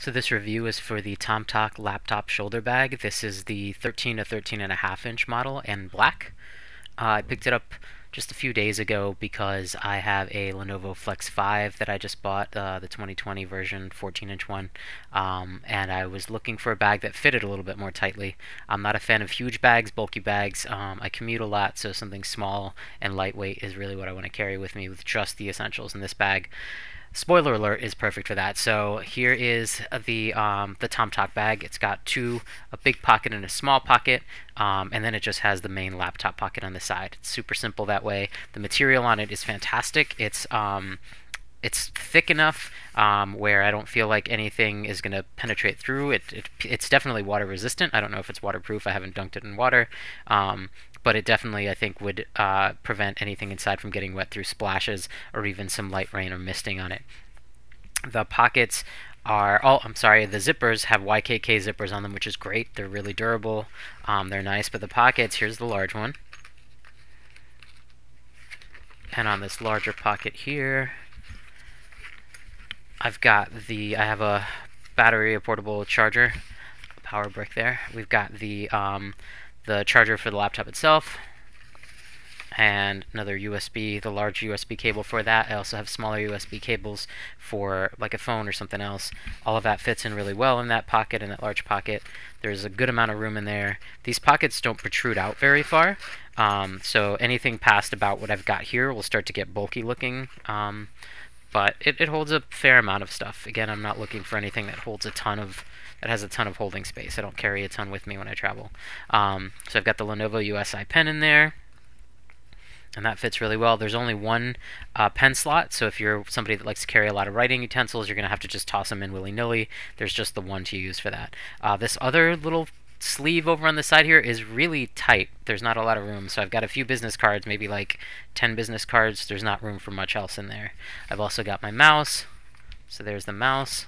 So this review is for the Tomtoc laptop shoulder bag. This is the 13 to 13 and a half inch model in black. Uh, I picked it up just a few days ago because I have a Lenovo Flex 5 that I just bought, uh, the 2020 version, 14 inch one, um, and I was looking for a bag that fitted a little bit more tightly. I'm not a fan of huge bags, bulky bags. Um, I commute a lot, so something small and lightweight is really what I want to carry with me with just the essentials in this bag spoiler alert is perfect for that. So here is the um, the Tomtoc bag. It's got two, a big pocket and a small pocket, um, and then it just has the main laptop pocket on the side. It's super simple that way. The material on it is fantastic. It's um, it's thick enough um, where I don't feel like anything is going to penetrate through. It, it, It's definitely water resistant. I don't know if it's waterproof. I haven't dunked it in water. Um, but it definitely, I think, would uh, prevent anything inside from getting wet through splashes or even some light rain or misting on it. The pockets are, oh, I'm sorry, the zippers have YKK zippers on them, which is great. They're really durable. Um, they're nice, but the pockets, here's the large one. And on this larger pocket here, I've got the, I have a battery, a portable charger, power brick there. We've got the um, the charger for the laptop itself, and another USB, the large USB cable for that. I also have smaller USB cables for like a phone or something else. All of that fits in really well in that pocket, in that large pocket. There's a good amount of room in there. These pockets don't protrude out very far, um, so anything past about what I've got here will start to get bulky looking. Um, but it, it holds a fair amount of stuff. Again, I'm not looking for anything that holds a ton of that has a ton of holding space. I don't carry a ton with me when I travel. Um, so I've got the Lenovo USI pen in there, and that fits really well. There's only one uh, pen slot, so if you're somebody that likes to carry a lot of writing utensils, you're going to have to just toss them in willy-nilly. There's just the one to use for that. Uh, this other little sleeve over on the side here is really tight. There's not a lot of room, so I've got a few business cards, maybe like 10 business cards. There's not room for much else in there. I've also got my mouse, so there's the mouse.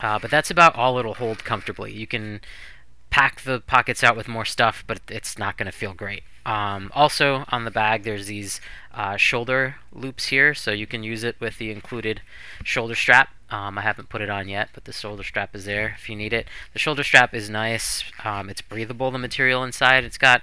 Uh, but that's about all it'll hold comfortably. You can pack the pockets out with more stuff, but it's not going to feel great. Um, also, on the bag, there's these uh, shoulder loops here, so you can use it with the included shoulder strap. Um, I haven't put it on yet, but the shoulder strap is there if you need it. The shoulder strap is nice. Um, it's breathable, the material inside. It's got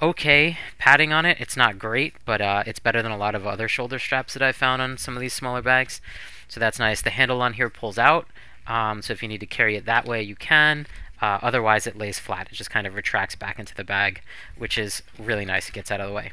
okay padding on it. It's not great, but uh, it's better than a lot of other shoulder straps that I've found on some of these smaller bags. So that's nice. The handle on here pulls out, um, so if you need to carry it that way, you can. Uh, otherwise, it lays flat. It just kind of retracts back into the bag, which is really nice. It gets out of the way.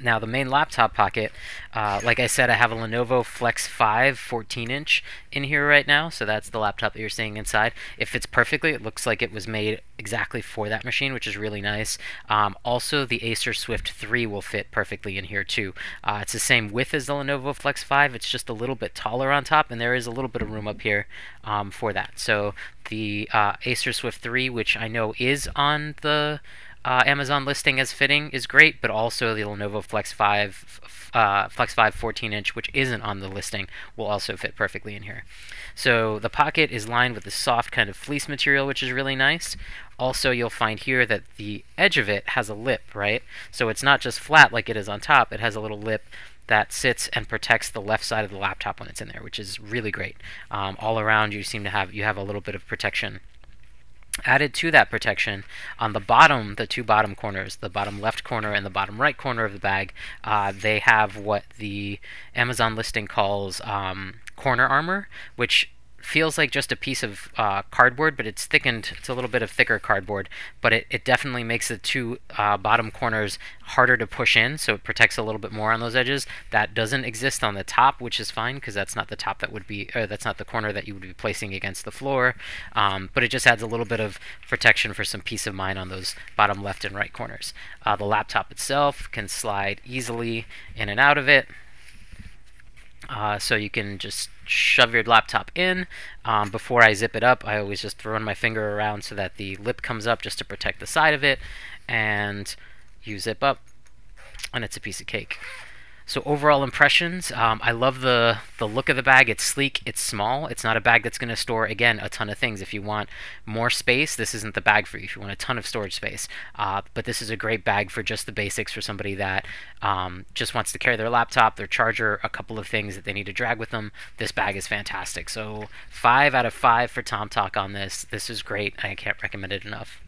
Now the main laptop pocket, uh, like I said, I have a Lenovo Flex 5 14-inch in here right now, so that's the laptop that you're seeing inside. It fits perfectly. It looks like it was made exactly for that machine, which is really nice. Um, also, the Acer Swift 3 will fit perfectly in here too. Uh, it's the same width as the Lenovo Flex 5. It's just a little bit taller on top, and there is a little bit of room up here um, for that. So the uh, Acer Swift 3, which I know is on the uh, Amazon listing as fitting is great, but also the Lenovo Flex 5 uh, Flex 5 14 inch, which isn't on the listing, will also fit perfectly in here. So the pocket is lined with a soft kind of fleece material, which is really nice. Also, you'll find here that the edge of it has a lip, right? So it's not just flat like it is on top, it has a little lip that sits and protects the left side of the laptop when it's in there, which is really great. Um, all around, you seem to have you have a little bit of protection Added to that protection, on the bottom, the two bottom corners, the bottom left corner and the bottom right corner of the bag, uh, they have what the Amazon listing calls um, corner armor, which feels like just a piece of uh, cardboard, but it's thickened. It's a little bit of thicker cardboard, but it, it definitely makes the two uh, bottom corners harder to push in, so it protects a little bit more on those edges. That doesn't exist on the top, which is fine because that's not the top that would be, or that's not the corner that you would be placing against the floor. Um, but it just adds a little bit of protection for some peace of mind on those bottom left and right corners. Uh, the laptop itself can slide easily in and out of it. Uh, so you can just shove your laptop in. Um, before I zip it up, I always just run my finger around so that the lip comes up just to protect the side of it. And you zip up, and it's a piece of cake. So overall impressions, um, I love the the look of the bag. It's sleek, it's small. It's not a bag that's going to store again a ton of things. If you want more space, this isn't the bag for you. If you want a ton of storage space, uh, but this is a great bag for just the basics for somebody that um, just wants to carry their laptop, their charger, a couple of things that they need to drag with them. This bag is fantastic. So five out of five for Tomtoc on this. This is great. I can't recommend it enough.